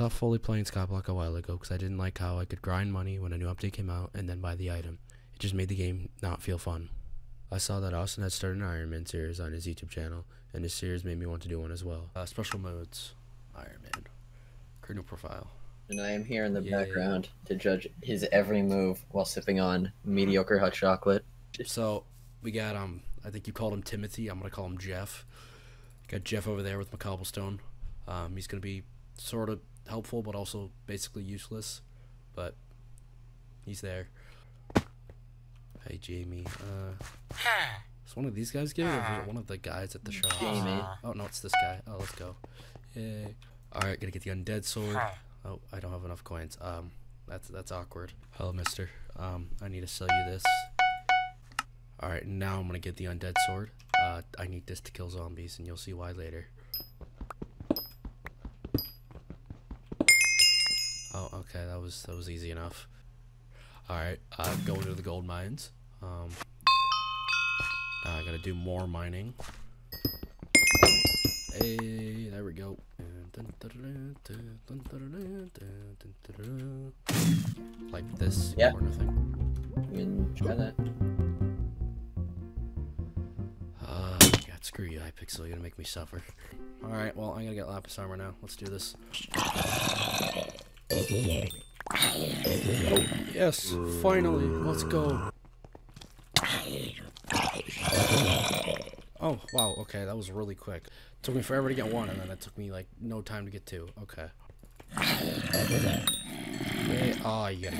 stopped fully playing Skyblock a while ago because I didn't like how I could grind money when a new update came out and then buy the item. It just made the game not feel fun. I saw that Austin had started an Iron Man series on his YouTube channel, and his series made me want to do one as well. Uh, special modes, Iron Man, create new profile. And I am here in the background to judge his every move while sipping on mediocre hot chocolate. So we got um, I think you called him Timothy. I'm gonna call him Jeff. Got Jeff over there with my cobblestone. Um, he's gonna be sort of helpful, but also basically useless. But he's there. Hey Jamie. Uh, is one of these guys it one of the guys at the shop? Jamie. Oh no, it's this guy. Oh, let's go. Yay! All right, gonna get the undead sword. Oh, I don't have enough coins. Um, that's that's awkward. Hello, Mister. Um, I need to sell you this. All right, now I'm gonna get the undead sword. Uh, I need this to kill zombies, and you'll see why later. Oh, okay, that was that was easy enough. All right, uh, going to the gold mines. Um, now I gotta do more mining. Hey, there we go. Like this Yeah. or nothing. You can try that. Uh, God, screw you, Hypixel. You're gonna make me suffer. Alright, well, I'm gonna get Lapis Armor now. Let's do this. Yes, finally. Let's go. Oh, wow, okay, that was really quick. Took me forever to get one, and then it took me, like, no time to get two. Okay. Yay. Oh, you.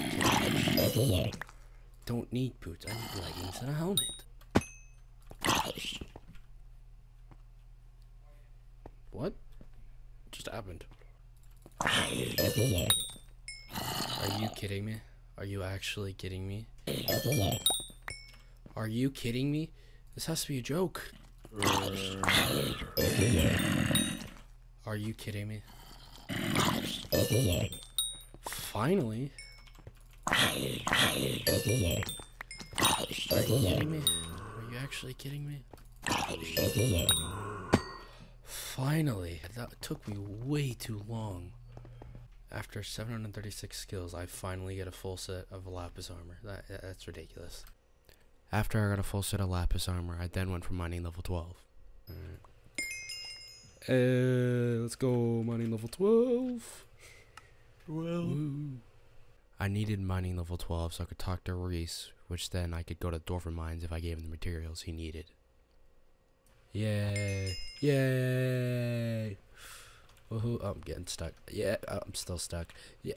Don't need boots. I need leggings and a helmet. What just happened? Are you kidding me? Are you actually kidding me? Are you kidding me? This has to be a joke. Are you kidding me? Finally. Are you kidding me? Are you actually kidding me? Finally. That took me way too long. After 736 skills, I finally get a full set of lapis armor. That that's ridiculous. After I got a full set of lapis armor, I then went for mining level 12. Alright. Uh, let's go mining level 12. Well, I needed mining level 12 so I could talk to Rhys, which then I could go to Dwarven Mines if I gave him the materials he needed. Yay! Yay! Woohoo! Oh, I'm getting stuck. Yeah, I'm still stuck. Yeah.